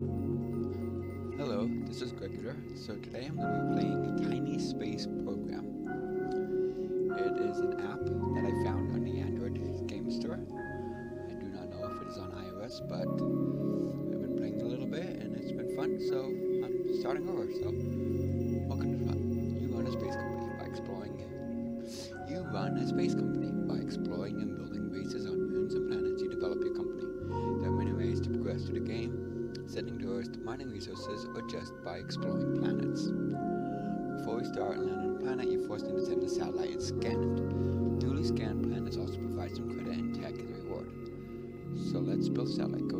Hello, this is Gregador. So today I'm going to be playing Tiny Space Program. It is an app that I found on the Android Game Store. I do not know if it is on iOS, but I've been playing a little bit and it's been fun, so I'm starting over. So, welcome to fun. You run a space company by exploring. You run a space company by exploring and building bases on moons and planets. You develop your company. There are many ways to progress through the game sending tourists, mining resources, or just by exploring planets. Before we start and land on a planet, you're forced to send a satellite and scan it. Newly scanned planets also provide some credit and tech as a reward. So let's build a satellite. Go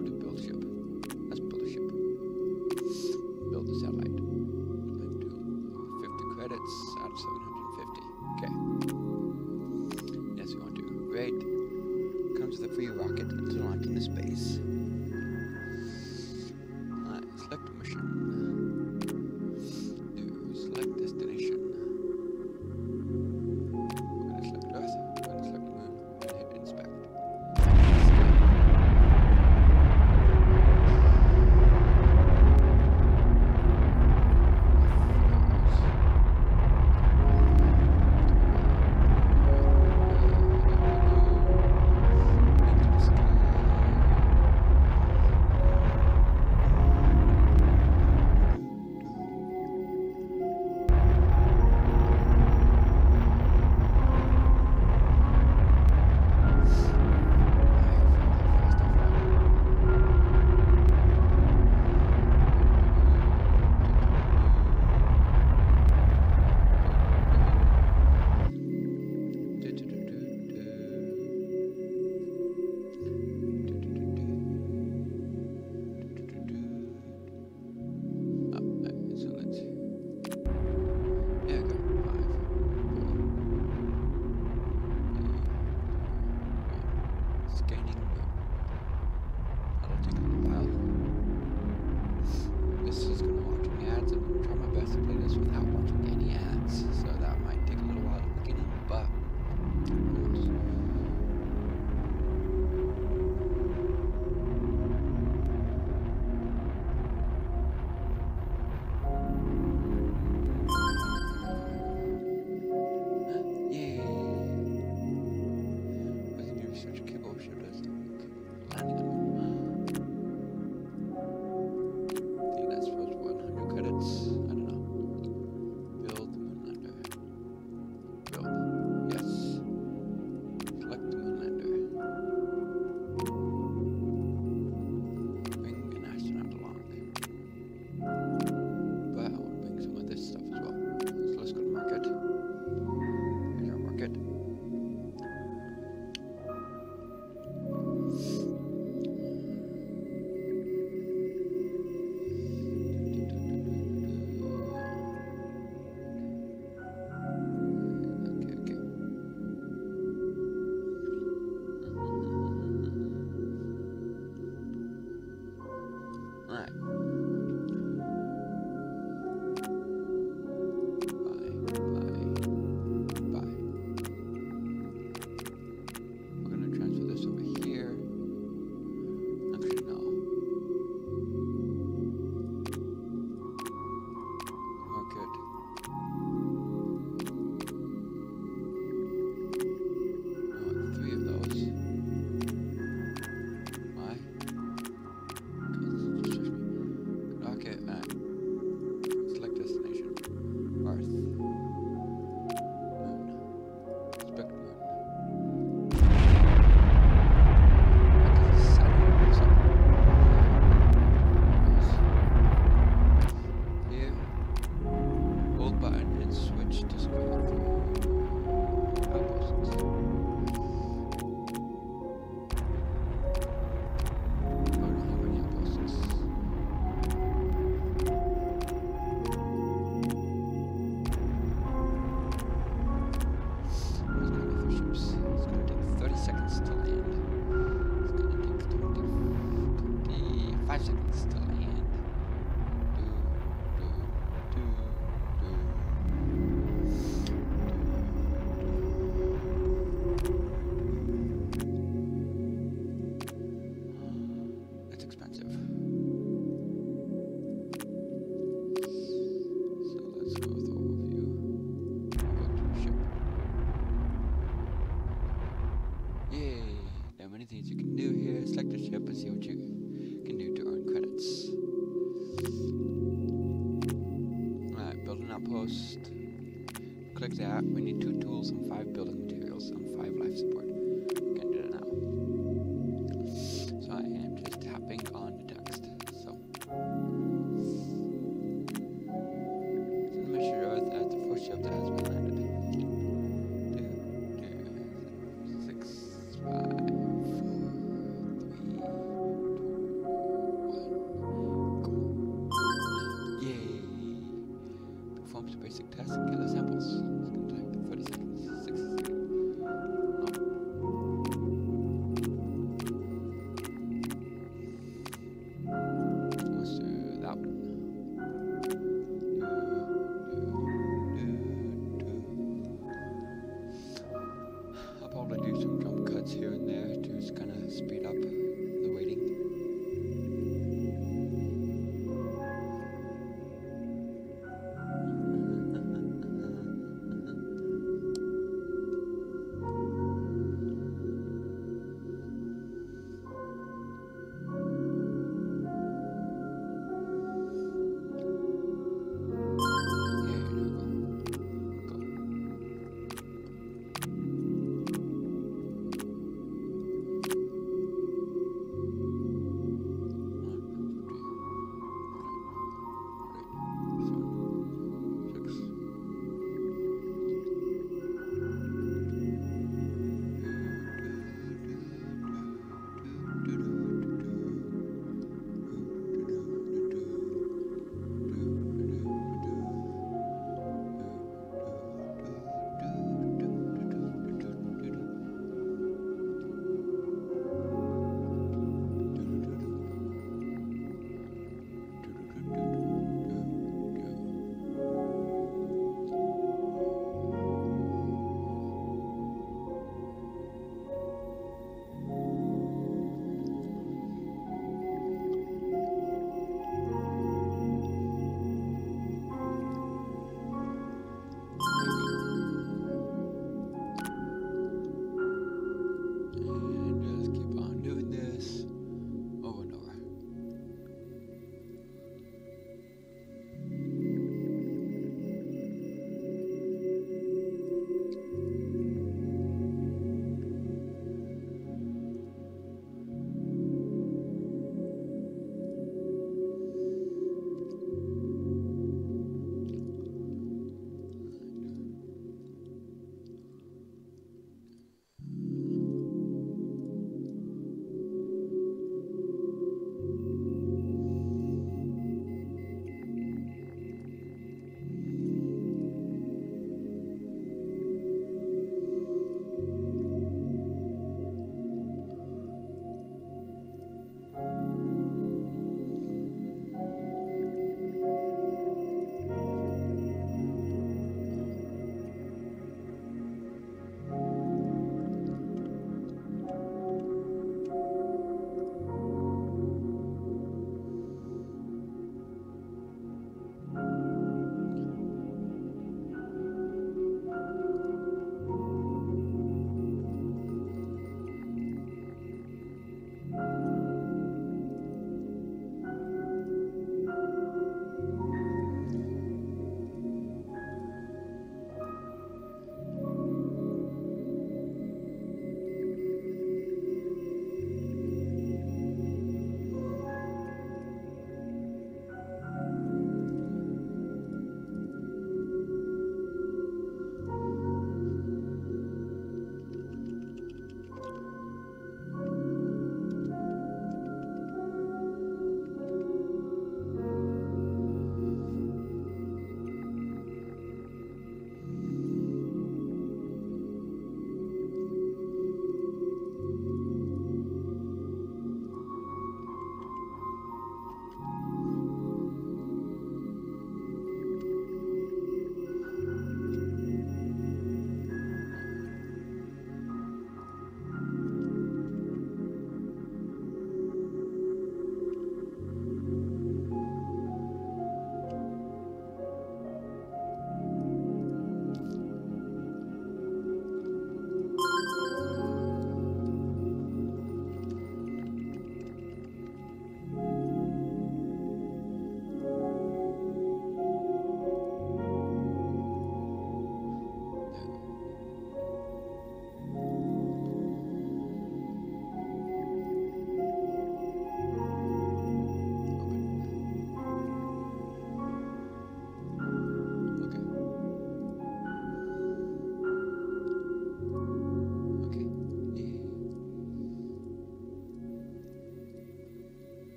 three, Scanning moon. That'll take a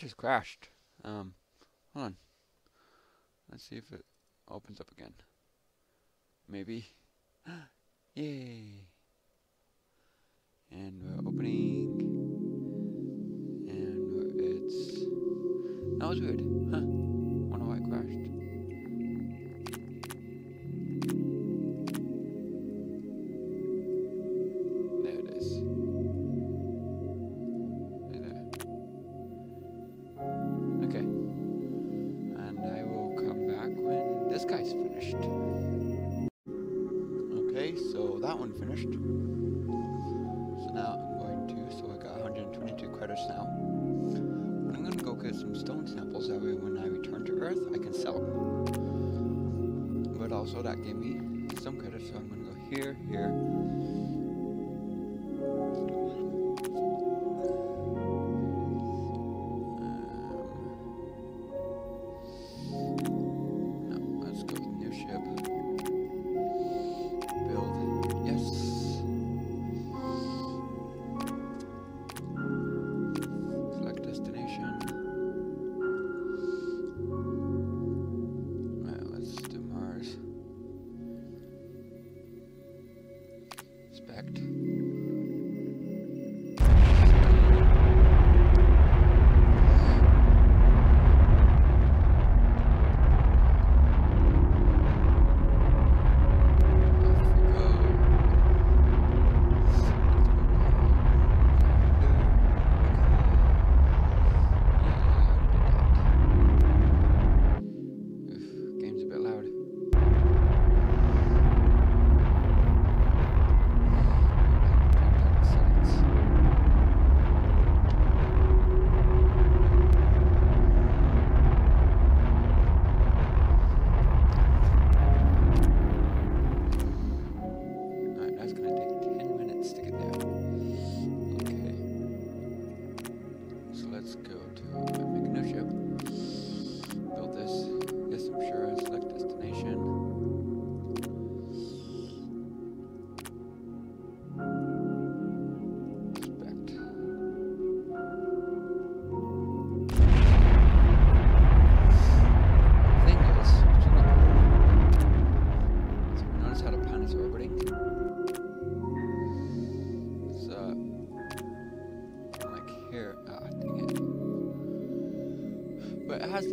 just crashed. Um, hold on. Let's see if it opens up again. Maybe. Yay! And we're opening. And it's. That was weird. Huh.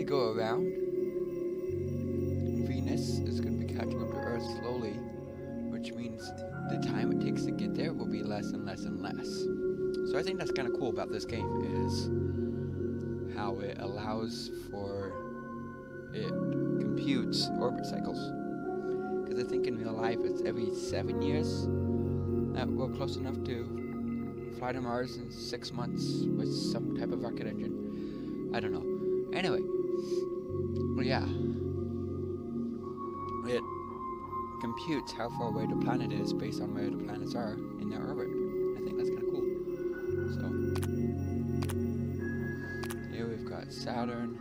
Go around. Venus is going to be catching up to Earth slowly, which means the time it takes to get there will be less and less and less. So I think that's kind of cool about this game is how it allows for it computes orbit cycles. Because I think in real life it's every seven years that we're close enough to fly to Mars in six months with some type of rocket engine. I don't know. Anyway, yeah, it computes how far away the planet is based on where the planets are in their orbit. I think that's kind of cool. So here we've got Saturn,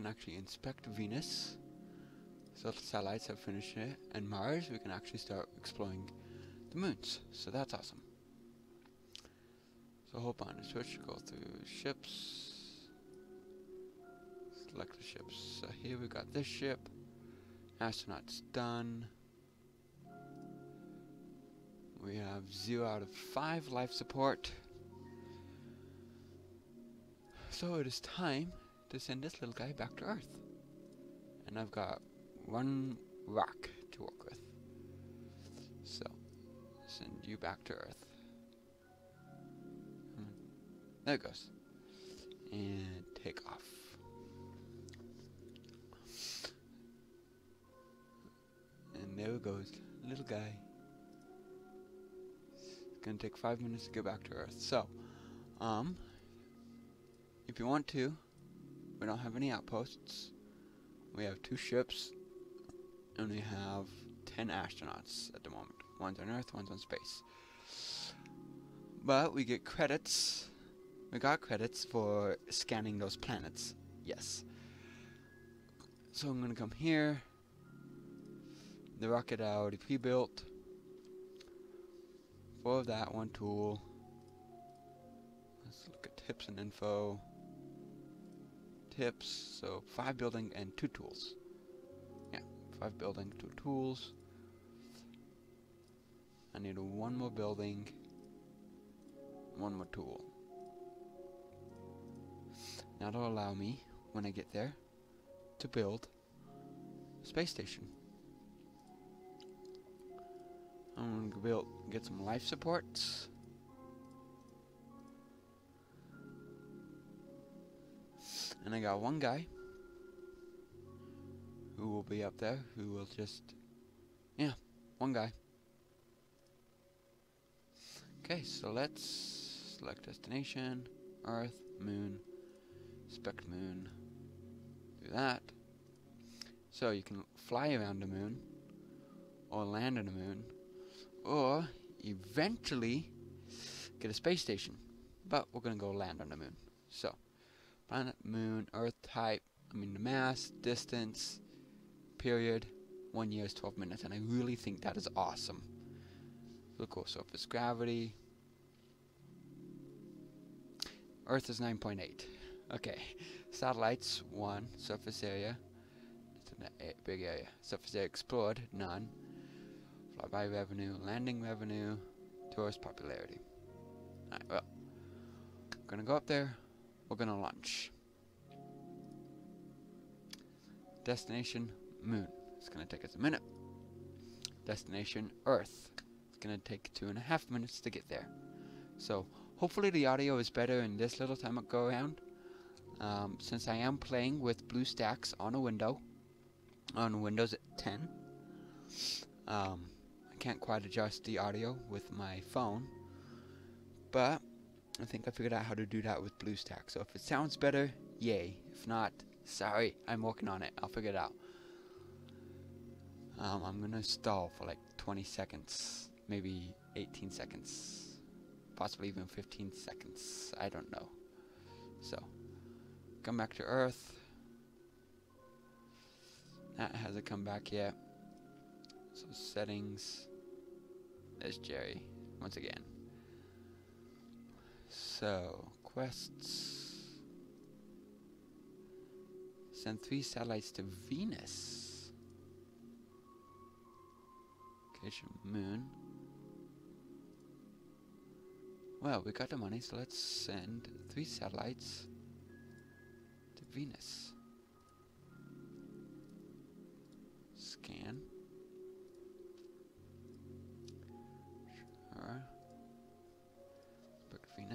can actually inspect Venus. Satellites have finished it. And Mars, we can actually start exploring the moons. So that's awesome. So hop on switch, go through ships. Select the ships. So here we got this ship. Astronauts done. We have 0 out of 5 life support. So it is time to send this little guy back to Earth. And I've got one rock to work with. So, send you back to Earth. Hmm. There it goes. And take off. And there it goes, little guy. It's gonna take five minutes to get back to Earth. So, um, if you want to, we don't have any outposts. We have two ships, and we have ten astronauts at the moment. One's on Earth, one's on space. But we get credits. We got credits for scanning those planets. Yes. So I'm gonna come here. The rocket I already pre-built. Four of that, one tool. Let's look at tips and info. Tips, so five building and two tools. Yeah, five building, two tools. I need one more building, one more tool. That'll allow me, when I get there, to build a space station. I'm gonna build, get some life supports. And I got one guy who will be up there who will just, yeah, one guy. Okay, so let's select destination, Earth, Moon, spec Moon, do that. So you can fly around the moon, or land on the moon, or eventually get a space station. But we're gonna go land on the moon. So, planet, moon, Earth type, I mean the mass, distance, period, one year is 12 minutes, and I really think that is awesome. Look cool surface gravity. Earth is 9.8. Okay. Satellites, 1. Surface area. Big area. Surface area explored, none. Flyby revenue, landing revenue, tourist popularity. Alright, well. Gonna go up there. We're gonna launch. Destination, moon. It's gonna take us a minute. Destination, Earth. It's gonna take two and a half minutes to get there. So, hopefully the audio is better in this little time go around. Um, since I am playing with BlueStacks on a window, on Windows 10, um, I can't quite adjust the audio with my phone, but I think I figured out how to do that with BlueStacks. So if it sounds better, yay. If not, sorry, I'm working on it. I'll figure it out. Um, I'm gonna stall for like 20 seconds, maybe 18 seconds, possibly even 15 seconds. I don't know. So, come back to Earth. That hasn't come back yet. So settings. There's Jerry once again. So quests. Send three satellites to Venus. Location Moon. Well, we got the money, so let's send three satellites to Venus. Scan.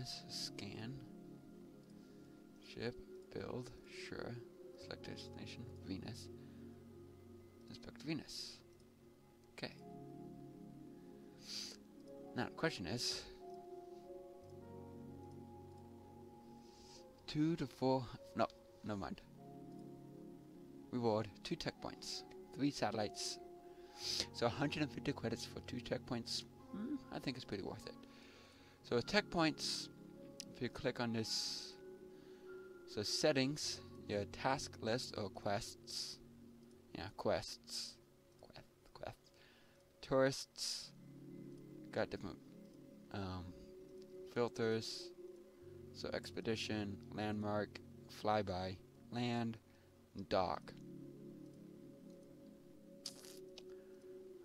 Scan. Ship. Build. Sure. Select destination. Venus. Inspect Venus. Okay. Now, question is two to four. No, never mind. Reward two tech points, three satellites. So 150 credits for two tech points. Hmm, I think it's pretty worth it. So tech points. If you click on this, so settings, your task list or quests. Yeah, quests. Quest, quest. Tourists. Got different um, filters. So expedition, landmark, flyby, land, dock.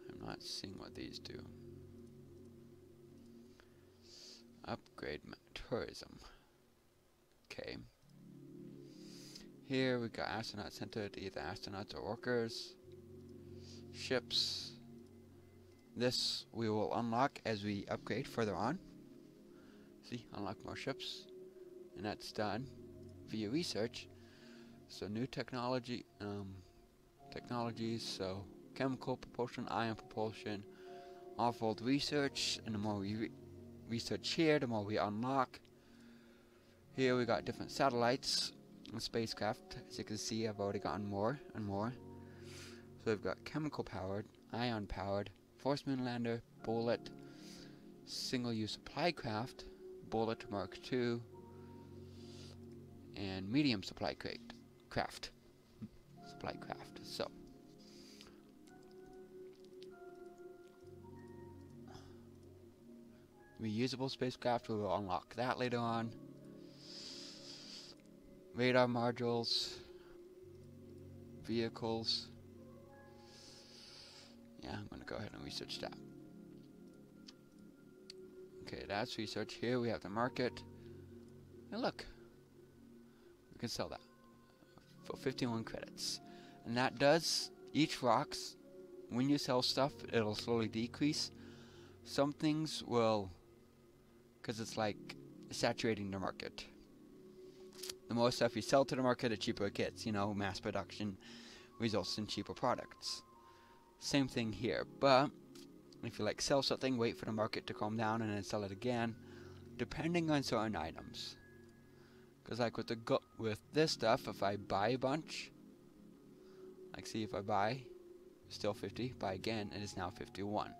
I'm not seeing what these do. Upgrade tourism. Okay. Here we got astronaut center to either astronauts or workers. Ships. This we will unlock as we upgrade further on. See, unlock more ships. And that's done via research. So new technology, um, technologies, so chemical propulsion, ion propulsion, off-world research, and the more we research here, the more we unlock. Here we got different satellites and spacecraft. As you can see, I've already gotten more and more. So we've got chemical powered, ion powered, force moon lander, bullet, single-use supply craft, bullet Mark II, and medium supply crate craft supply craft so reusable spacecraft we will unlock that later on. Radar modules vehicles. Yeah I'm gonna go ahead and research that. Okay that's research. Here we have the market. And look we can sell that for 51 credits. And that does, each rocks, when you sell stuff, it'll slowly decrease. Some things will, because it's like saturating the market. The more stuff you sell to the market, the cheaper it gets. You know, mass production results in cheaper products. Same thing here, but if you like sell something, wait for the market to calm down and then sell it again, depending on certain items. Because like with the go with this stuff, if I buy a bunch, like see if I buy, still 50, buy again, it is now 51.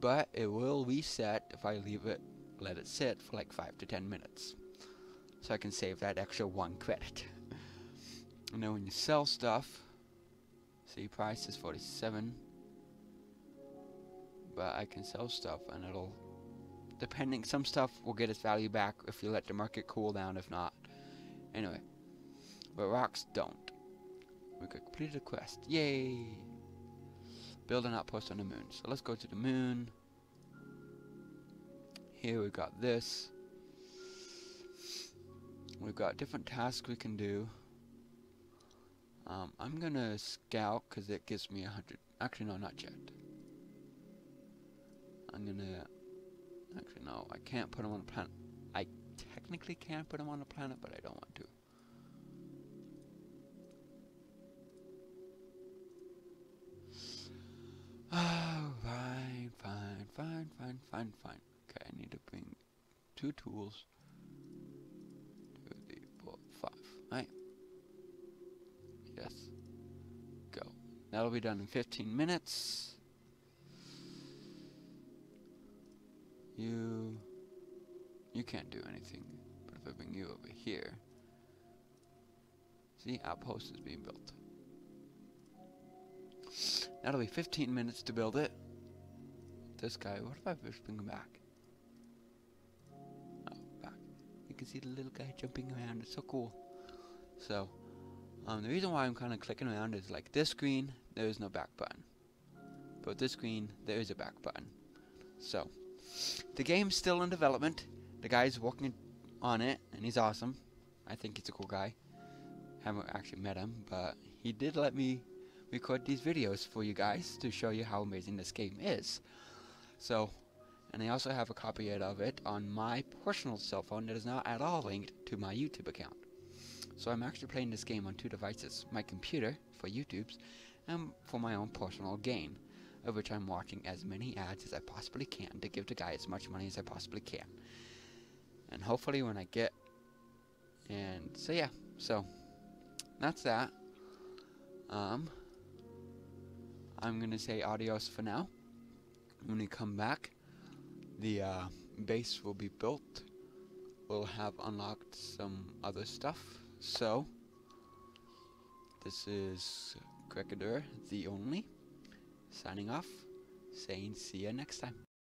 But it will reset if I leave it, let it sit for like 5 to 10 minutes. So I can save that extra 1 credit. and then when you sell stuff, see price is 47. but I can sell stuff and it'll depending some stuff will get its value back if you let the market cool down if not anyway but rocks don't we completed a quest yay build an outpost on the moon so let's go to the moon here we've got this we've got different tasks we can do um, I'm gonna scout because it gives me a hundred actually no not yet I'm gonna Actually, no, I can't put them on a planet. I technically can put them on a planet, but I don't want to. Oh, fine, fine, fine, fine, fine, fine. I need to bring two tools to the four, five, right? Yes. Go. That'll be done in 15 minutes. You... You can't do anything. But if I bring you over here... See, outpost is being built. That'll be 15 minutes to build it. This guy, what if I just bring him back? Can see the little guy jumping around, it's so cool. So, um, the reason why I'm kind of clicking around is like this screen, there is no back button. But this screen, there is a back button. So, the game's still in development. The guy's working on it, and he's awesome. I think he's a cool guy. Haven't actually met him, but he did let me record these videos for you guys to show you how amazing this game is. So, and I also have a copy of it on my personal cell phone that is not at all linked to my YouTube account. So I'm actually playing this game on two devices, my computer for YouTube's and for my own personal gain of which I'm watching as many ads as I possibly can to give the guy as much money as I possibly can. And hopefully when I get and so yeah, so that's that. Um I'm gonna say adios for now. When we come back, the uh, base will be built. We'll have unlocked some other stuff. So this is Gregador, the only signing off, saying see you next time.